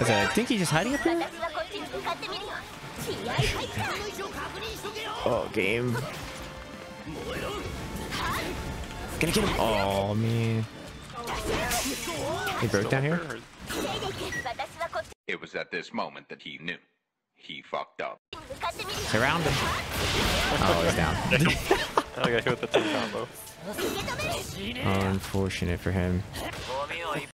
I said, I think he's just hiding up here. Oh, game. Gonna get him. Oh man. He broke down here. It was at this moment that he knew. He fucked up. Surround him. Oh, he's down. I got hit with the two combo. Unfortunate for him.